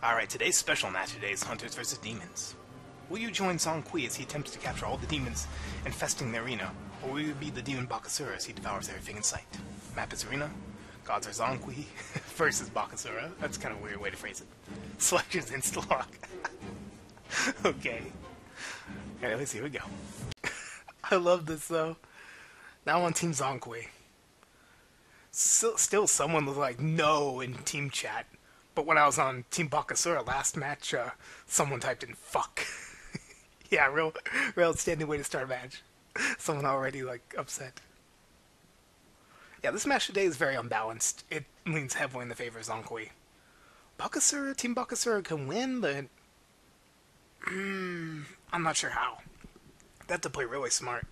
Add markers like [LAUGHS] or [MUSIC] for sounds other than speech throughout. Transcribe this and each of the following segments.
Alright, today's special match today is Hunters vs. Demons. Will you join Zhong Kui as he attempts to capture all the demons infesting the arena, or will you be the demon Bakasura as he devours everything in sight? Map is arena, gods are Zhong Kui [LAUGHS] versus Bakasura. That's kind of a weird way to phrase it. Selections insta-lock. [LAUGHS] okay. See, here we go. [LAUGHS] I love this though. Now on Team Zhong Kui. Still, still someone was like no in team chat. But when I was on Team Bakasura last match, uh, someone typed in fuck. [LAUGHS] yeah, real, real outstanding way to start a match. [LAUGHS] Someone already like upset. Yeah, this match today is very unbalanced. It leans heavily in the favor of Zhong Bakasura, Team Bakasura can win, but mm, I'm not sure how. They have to play really smart.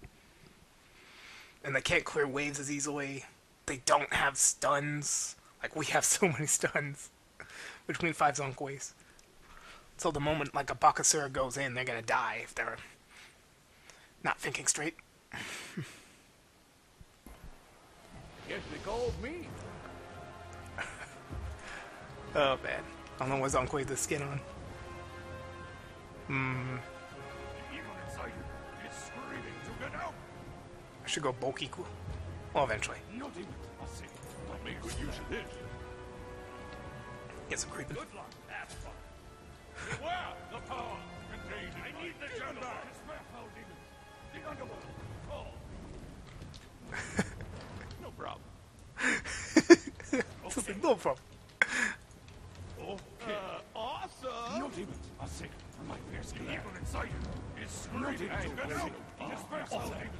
And they can't clear waves as easily. They don't have stuns. Like, we have [LAUGHS] so many stuns between five Zhong Kuis. So the moment like a Bakasura goes in, they're gonna die if they're not thinking straight. [LAUGHS] Guess they called me. [LAUGHS] oh man. I don't know what Zhong Kui the skin on. Hmm. Even inside it, it's screaming to get out. I should go Bokiku. Well, eventually. Not even. I see. I make good use of this. Get some creeping. Good luck. Have fun. Where the power contained I need the chamber. The underworld. Oh. [LAUGHS] no problem. [LAUGHS] no problem. Okay. Uh, awesome. No demons are safe from my fierce The evil inside you is screaming [LAUGHS] to get out. Disperse all demons.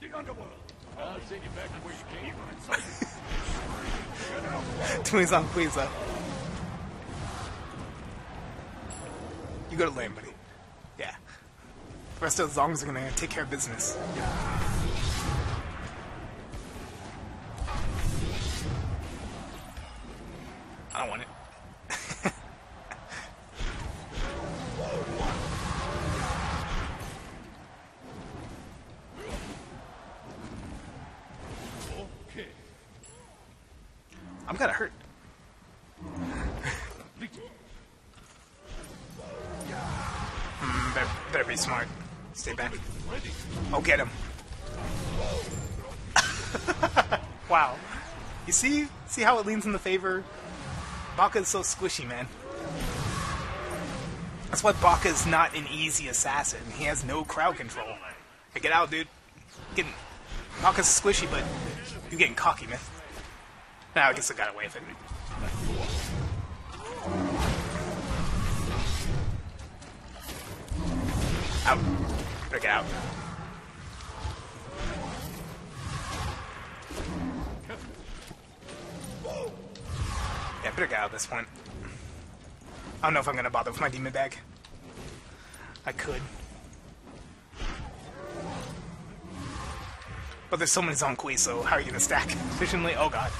The underworld. I'll send you back to where you came. Evil inside you is screaming to go to lane, buddy. Yeah. The rest of the Zhongs are gonna take care of business. I don't want it. [LAUGHS] Okay. I'm kinda hurt. Mm, better smart. Stay back. Oh, get him. [LAUGHS] wow. You see? See how it leans in the favor? Baka is so squishy, man. That's why Baka is not an easy assassin. He has no crowd control. Hey, get out, dude. Getting Baka's squishy, but you're getting cocky, man. Nah, I guess I got away with it. Out. Get out. Yeah, better get out at this point. I don't know if I'm gonna bother with my demon bag. I could. But there's so many Zhong Kui, so how are you gonna stack efficiently? Oh god.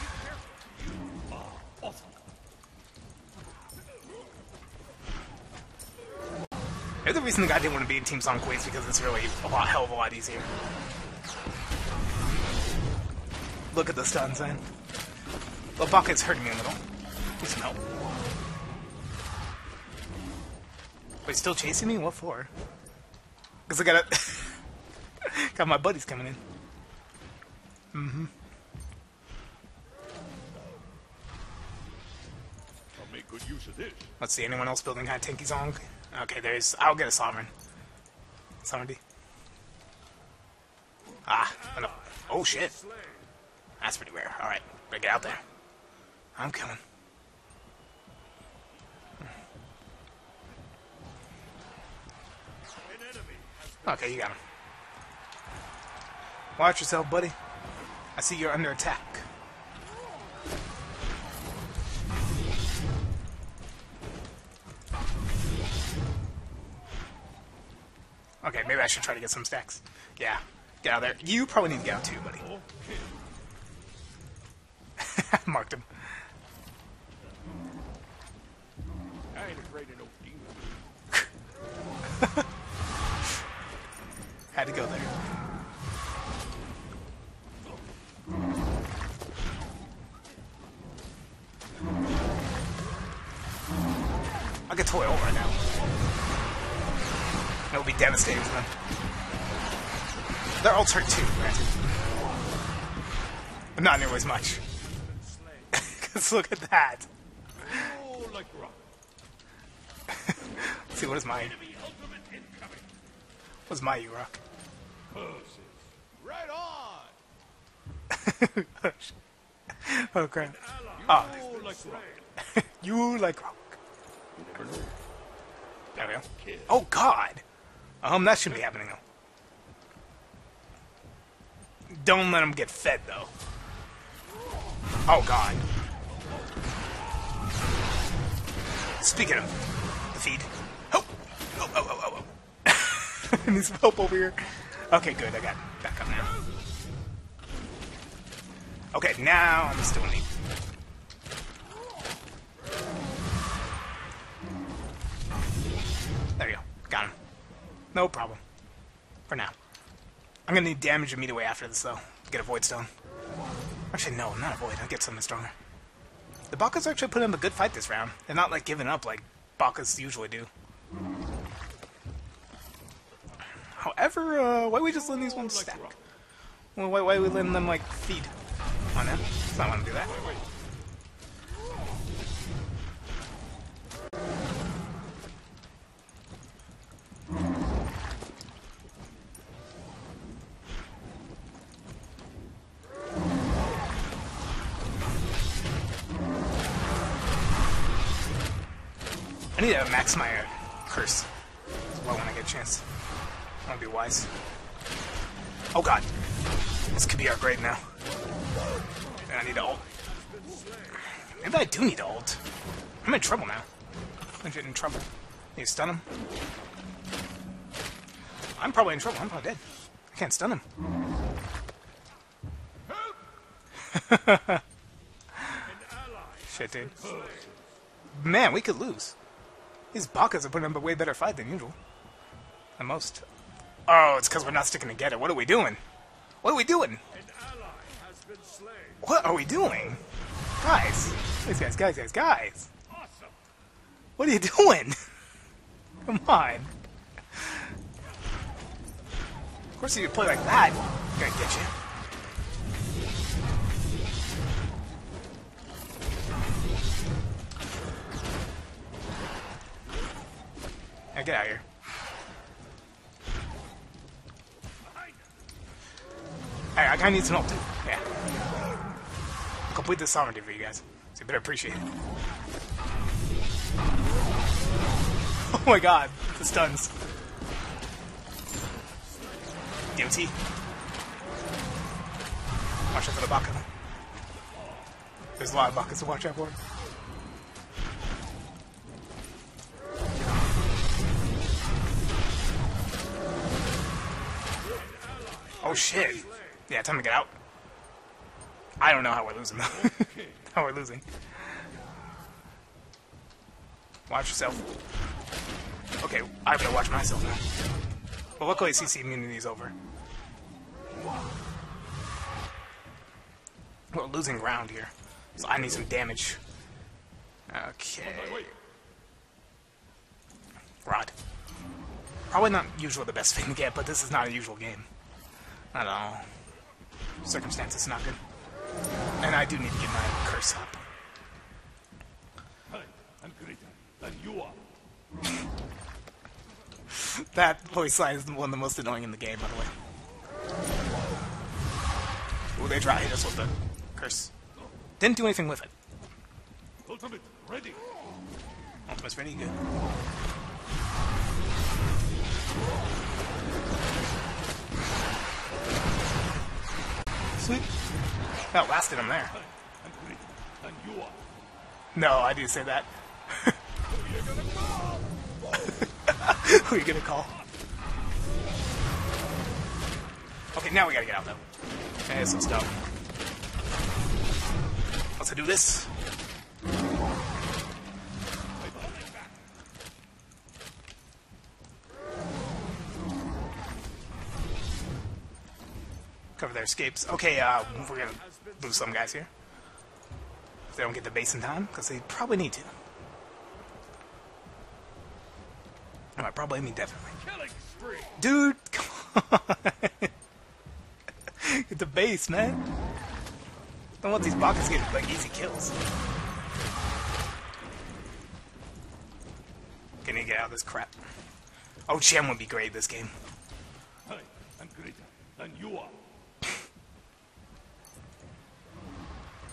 The reason the guy didn't want to be in Team Zhong Kui is because it's really a lot, hell of a lot easier. Look at the stuns, man. The Baka's hurting me a little. Need some help. Wait, still chasing me? What for? Because I gotta... [LAUGHS] got my buddies coming in. Mm-hmm. I'll make good use of this. Let's see, anyone else building high tanky Zhong? Okay, there's... I'll get a Sovereign. Sovereign Ah, no. Oh shit. That's pretty rare. Alright, better get out there. I'm coming. Okay, you got him. Watch yourself, buddy. I see you're under attack. Should try to get some stacks. Yeah, get out of there. You probably need to get out too, buddy. [LAUGHS] Marked him. I. [LAUGHS] Had to go there. I get Toy right now. It will be devastating to them. Their ults hurt too, granted. But not nearly as much. [LAUGHS] Because look at that. Let's [LAUGHS] see, what is incoming. What's my? Curses. Right on. oh, crap. Oh, [LAUGHS] you like rock. There we go. Oh, God! Um, that shouldn't be happening, though. Don't let him get fed, though. Oh, God. Speaking of the feed. Oh! Oh, oh, oh, oh, oh. [LAUGHS] he's help over here. Okay, good. I got back up now. Okay, now I'm still neat. There you go. Got him. No problem. For now. I'm gonna need damage immediately after this, though. Get a Void Stone. Actually, no, not a Void. I'll get something stronger. The Bakas actually put in a good fight this round. They're not, like, giving up like Bakas usually do. However, uh, why we just letting these ones stack? Well, why, why we letting them, like, feed on them? So I want to do that. I need to max my curse well when I get a chance. I want to be wise. Oh god. This could be our grave now. And I need to ult. Maybe I do need to ult. I'm in trouble now. I'm in trouble. Need to stun him. I'm probably in trouble. I'm probably dead. I can't stun him. [LAUGHS] Shit, dude. Man, we could lose. These Bakas are putting up a way better fight than usual. Than most. Oh, it's because we're not sticking together. What are we doing? What are we doing? What are we doing? Guys. Guys, guys, guys, guys, guys. Awesome. What are you doing? [LAUGHS] Come on. Of course, if you play like that, I'm gonna get you. Get out of here. Hey, I kinda need some help too. Yeah. Complete this sovereignty for you guys. So you better appreciate it. [LAUGHS] Oh my god, the stuns. DOT. Watch out for the Baka. There's a lot of Bakas to watch out for. Oh shit. Yeah, time to get out. I don't know how we're losing though. [LAUGHS] how we're losing. Watch yourself. Okay, I better watch myself now. But luckily CC immunity is over. We're losing ground here. So I need some damage. Okay. Rod. Probably not usually the best thing to get, but this is not a usual game. At all. Circumstances not good. And I do need to get my curse up. Hey, I'm greater than you are. [LAUGHS] That voice line is one of the most annoying in the game, by the way. Ooh, they try to hit us with the curse. Didn't do anything with it. Ultimate ready. Ultimate's ready, good. Sweet. That lasted him there. No, I didn't say that. [LAUGHS] Who are you gonna call? Okay, now we gotta get out though. Okay, so let's go. Let's do this. Their escapes. Okay, uh, we're gonna lose some guys here. If they don't get the base in time, because they probably need to. Am I probably? Mean, definitely. Dude, [LAUGHS] come on. Get the base, man. Don't want these to get, like, easy kills. Can you get out of this crap? Oh, Chen would be great this game. I am greater than you are.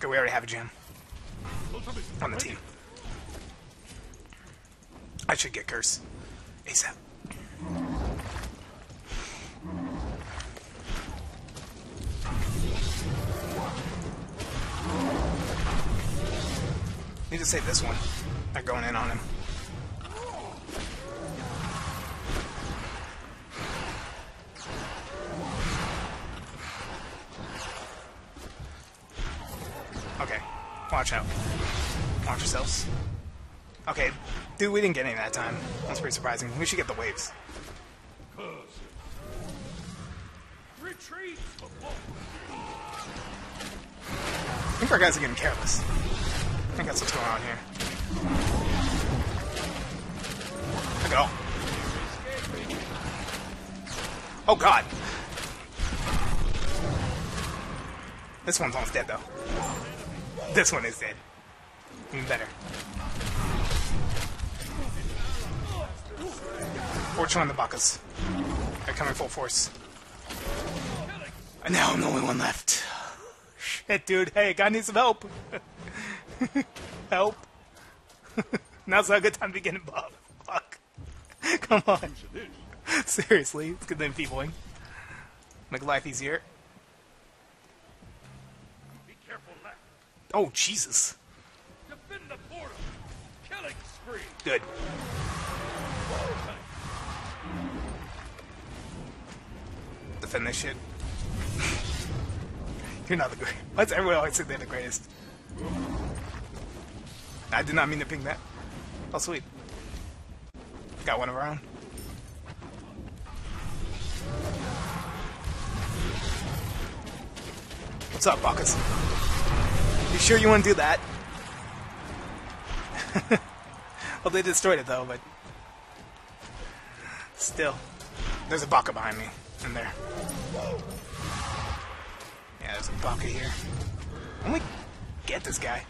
We already have a gem on the team. I should get Curse. ASAP. Need to save this one. Not going in on him. Watch yourselves. Okay, dude, we didn't get any that time. That's pretty surprising. We should get the waves. I think our guys are getting careless. I think that's what's going on here. Look at all. Oh god. This one's almost dead though. This one is dead. Even better. Fortune on the Bakas. They're coming full force. And now I'm the only one left. Shit, dude. Hey, guy needs some help. [LAUGHS] help. [LAUGHS] Now's not a good time to getting buff. Fuck. [LAUGHS] Come on. Seriously, it's good than enfeebling. Make life easier. Be careful left. Oh, Jesus. Spree. Good. Defend this shit. You're not the great. Why's everyone always say they're the greatest? I did not mean to ping that. Oh, sweet. Got one own. What's up, Bacchus? You sure you want to do that? [LAUGHS] well, they destroyed it though, but still, there's a Baka behind me in there. Yeah, there's a Baka here. Let me get this guy.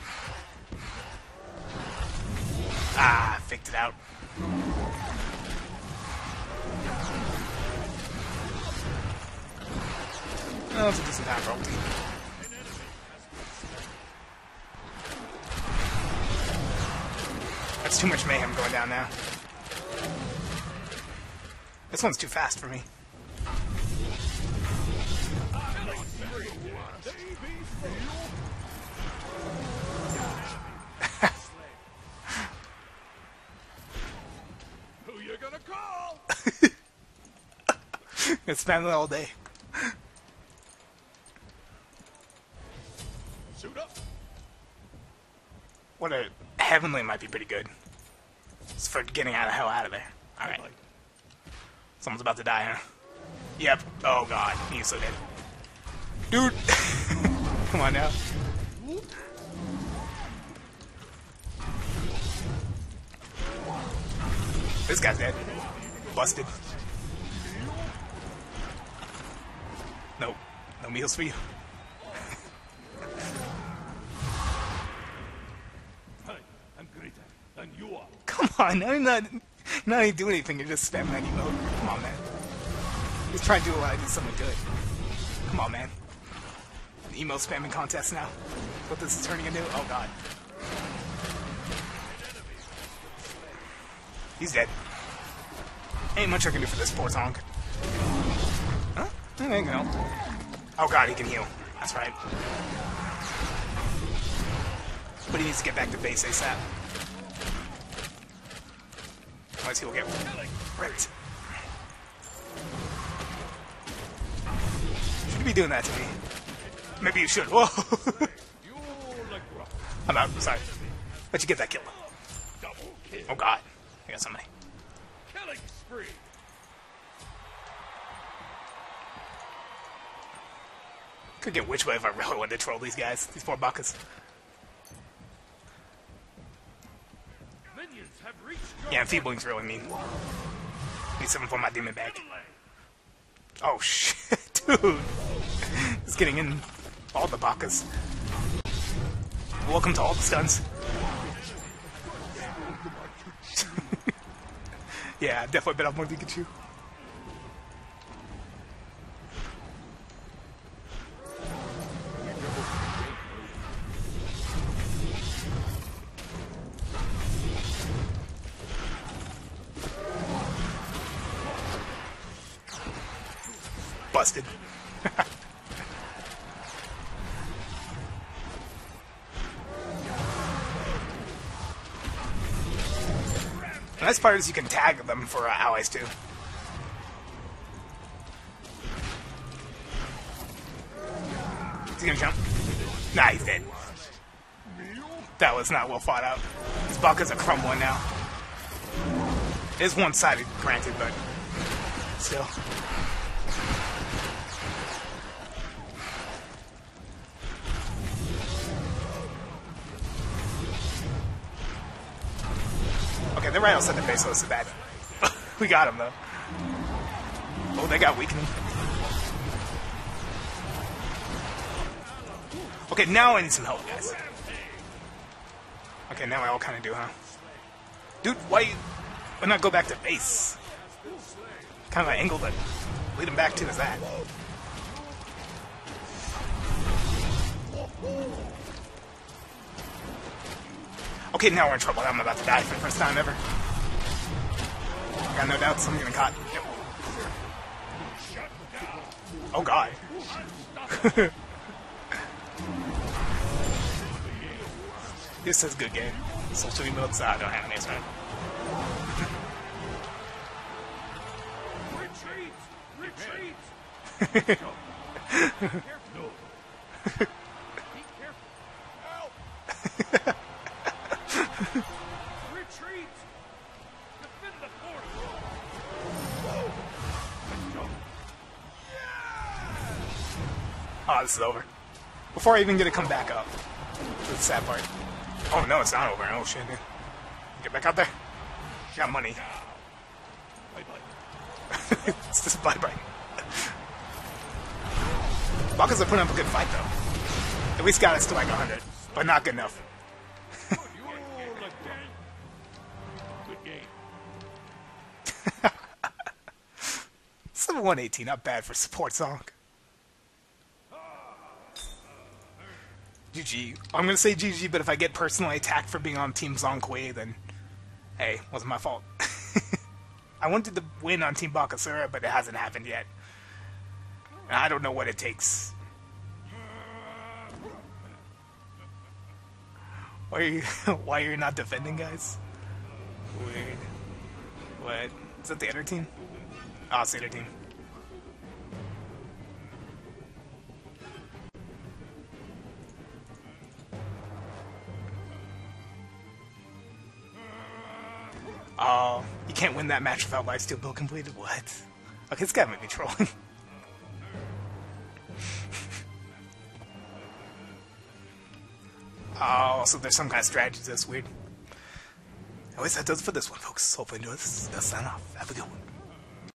Ah, I faked it out. Oh, that's a decent ulti. That's too much mayhem going down now. This one's too fast for me. Who you gonna call? [LAUGHS] It's spam it all day. Suit up. What a heavenly might be pretty good. It's for getting out of hell out of there. Alright. Someone's about to die, huh? Yep. Oh god, he's so dead. Dude! [LAUGHS] Come on now. This guy's dead. Busted. Nope. No meals for you. I am greater than you are. Come on, [LAUGHS] I'm not, not even doing anything. You're just spamming that emote. Come on, man. Just try to do what I did something good. Come on, man. An spamming contest now. What this is turning into? Oh god. He's dead. Ain't much I can do for this poor Tonk. Huh? There you go. Oh god, he can heal. That's right. But he needs to get back to base ASAP. Otherwise he'll get wrecked. Should you be doing that to me? Maybe you should. Whoa! [LAUGHS] I'm out. Sorry. Let you get that kill. Oh god. I got somebody. Could get which way if I really wanted to troll these guys. These poor Bakas. Yeah, enfeebling's really mean. 97 for my demon back. Oh shit, [LAUGHS] dude. He's getting in all the bakas. Welcome to all the stuns. [LAUGHS] yeah, definitely bet off more Pikachu. Nice part is you can tag them for uh, allies too. Is he gonna jump? Nah, he's dead. That was not well fought out. This Baka's a crumbling now. It is one-sided, granted, but still. They're right the base, so it's bad. we got him though. Oh, they got weakening. Okay, now I need some help, guys. Okay, now I all kind of do, huh? Dude, why you... Why not go back to base? Kind of an angle that lead him back to is that. Okay, now we're in trouble. I'm about to die for the first time ever. I Got no doubts I'm getting caught. Yep. Oh god. [LAUGHS] this is good game. Social emotes, I don't have any, right? Retreat! Retreat! [LAUGHS] no. Be careful. Help! Retreat! Defend the fort! Whoa! Let's go. Oh, this is over. Before I even get to come back up. That's the sad part. Oh no, it's not over. Oh shit. Get back out there. You got money. Bye-bye. [LAUGHS] it's just bye bye. Bakas are putting up a good fight though. At least got us to like 100, but not good enough. [LAUGHS] Game. 7118, not bad for support song. GG. I'm gonna say GG, but if I get personally attacked for being on Team Zhong Kui, then hey, wasn't my fault. [LAUGHS] I wanted to win on Team Bakasura, but it hasn't happened yet. And I don't know what it takes. Why are you [LAUGHS] why are you not defending, guys? Weird. What? Is that the other team? Oh, it's the other team. Can't win that match without lifesteal bill completed? What? Okay, this guy might be trolling. [LAUGHS] oh, so there's some kind of strategy that's weird. Anyways, that does it for this one, folks. Hopefully you enjoyed this. Sign off. Have a good one.